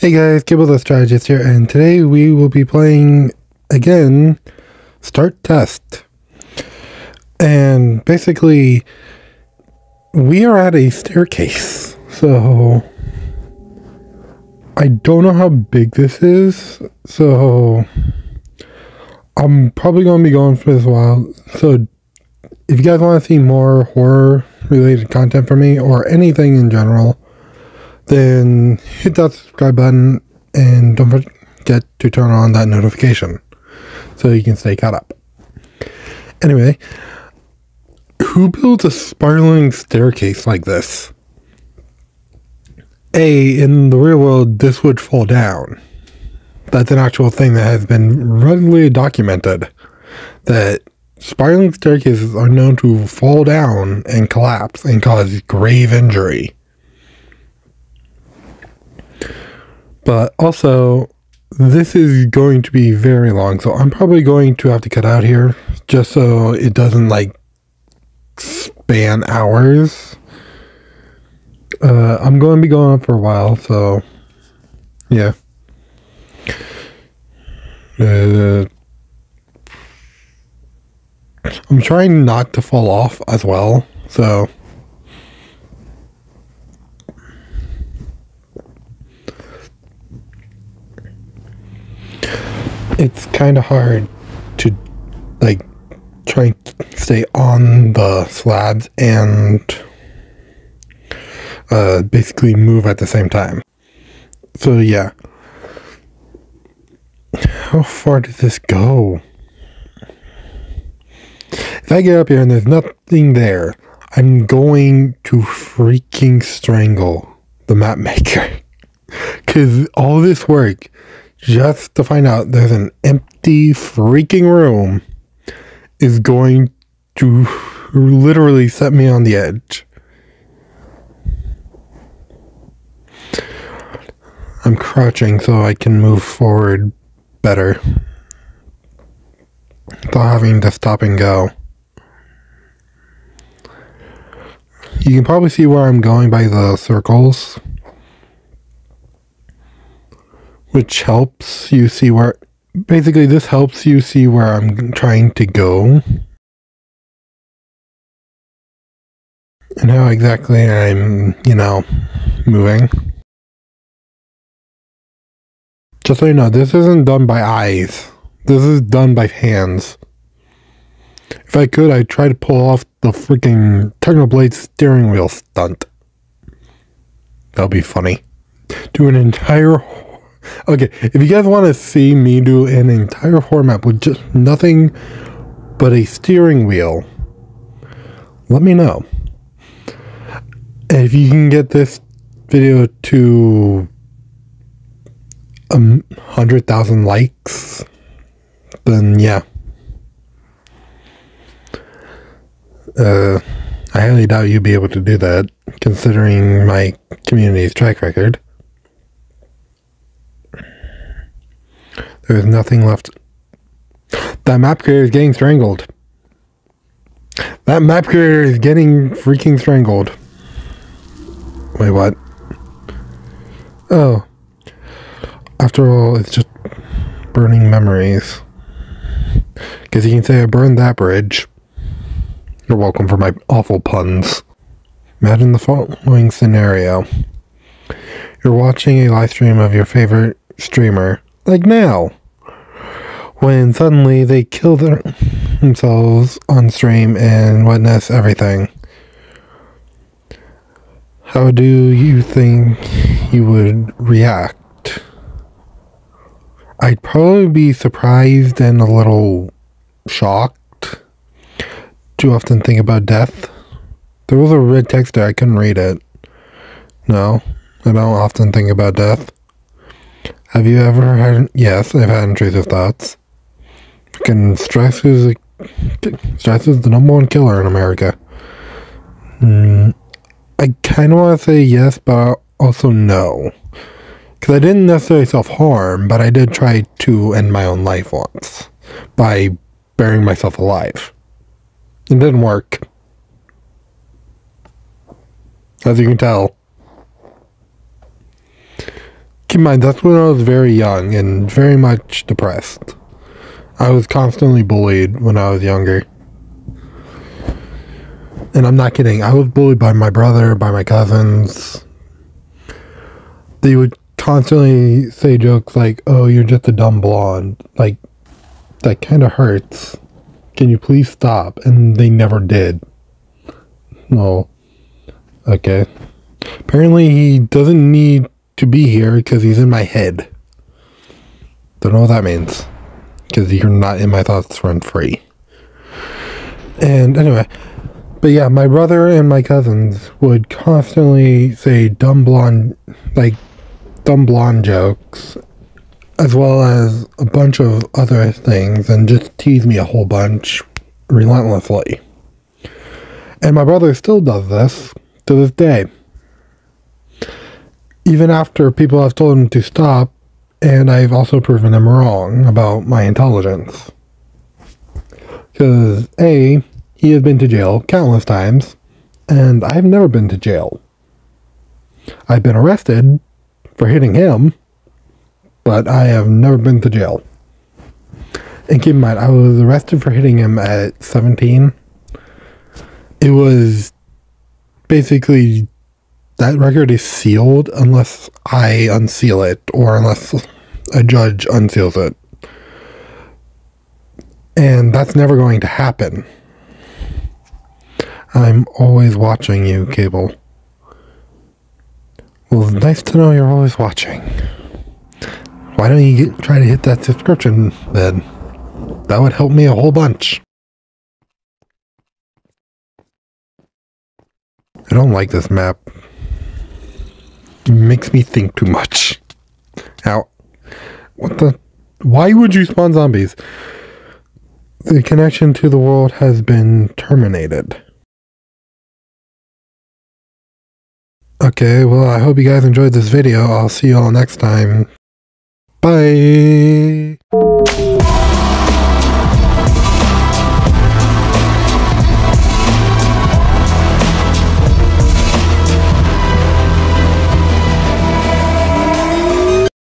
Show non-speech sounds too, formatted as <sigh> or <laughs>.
Hey guys, Caibel the Strategist here, and today we will be playing again Start Test. And basically, we are at a staircase, so I don't know how big this is, so I'm probably going to be going for this while. So if you guys want to see more horror related content from me or anything in general, then hit that subscribe button and don't forget to turn on that notification so you can stay caught up. Anyway, who builds a spiraling staircase like this? A, in the real world, this would fall down. That's an actual thing that has been readily documented. That spiraling staircases are known to fall down and collapse and cause grave injury. But also, this is going to be very long, so I'm probably going to have to cut out here just so it doesn't like span hours. Uh, I'm going to be going on for a while, so yeah. Uh, I'm trying not to fall off as well, so. It's kind of hard to like try and stay on the slabs and uh, basically move at the same time. So yeah. How far does this go? If I get up here and there's nothing there, I'm going to freaking strangle the map maker. <laughs> Because all this work just to find out there's an empty freaking room is going to literally set me on the edge. I'm crouching so I can move forward better without having to stop and go. You can probably see where I'm going by the circles which helps you see where basically this helps you see where I'm trying to go and how exactly I'm, you know, moving. Just so you know, this isn't done by eyes. This is done by hands. If I could, I'd try to pull off the freaking Technoblade steering wheel stunt. That would be funny. Do an entire Okay, if you guys want to see me do an entire horror map with just nothing but a steering wheel, let me know. If you can get this video to a hundred thousand likes, then yeah. Uh, I highly doubt you'd be able to do that, considering my community's track record. There's nothing left. That map creator is getting strangled. That map creator is getting freaking strangled. Wait, what? Oh. After all, it's just burning memories. Because you can say I burned that bridge. You're welcome for my awful puns. Imagine the following scenario. You're watching a live stream of your favorite streamer, like now when suddenly they kill their, themselves on stream and witness everything. How do you think you would react? I'd probably be surprised and a little shocked. Too often think about death. There was a red text there, I couldn't read it. No, I don't often think about death. Have you ever had? Yes, I've had intrusive thoughts. Fucking stress is stress is the number one killer in America. Mm, I kind of want to say yes, but also no. Because I didn't necessarily self harm, but I did try to end my own life once by burying myself alive. It didn't work. As you can tell. Keep in mind, that's when I was very young and very much depressed. I was constantly bullied when I was younger. And I'm not kidding. I was bullied by my brother, by my cousins. They would constantly say jokes like, oh, you're just a dumb blonde. Like, that kind of hurts. Can you please stop? And they never did. No. Okay. Apparently, he doesn't need to be here because he's in my head. Don't know what that means. Because you're not in my thoughts rent free. And anyway, but yeah, my brother and my cousins would constantly say dumb blonde, like dumb blonde jokes, as well as a bunch of other things, and just tease me a whole bunch relentlessly. And my brother still does this to this day. Even after people have told him to stop, and I've also proven him wrong about my intelligence. Because, A, he has been to jail countless times, and I've never been to jail. I've been arrested for hitting him, but I have never been to jail. And keep in mind, I was arrested for hitting him at 17. It was basically that record is sealed unless I unseal it or unless a judge unseals it. And that's never going to happen. I'm always watching you, Caibel. Well, nice to know you're always watching. Why don't you get, try to hit that subscription then? That would help me a whole bunch. I don't like this map. Makes me think too much. Now, What the? Why would you spawn zombies? The connection to the world has been terminated. Okay, well, I hope you guys enjoyed this video. I'll see you all next time. Bye!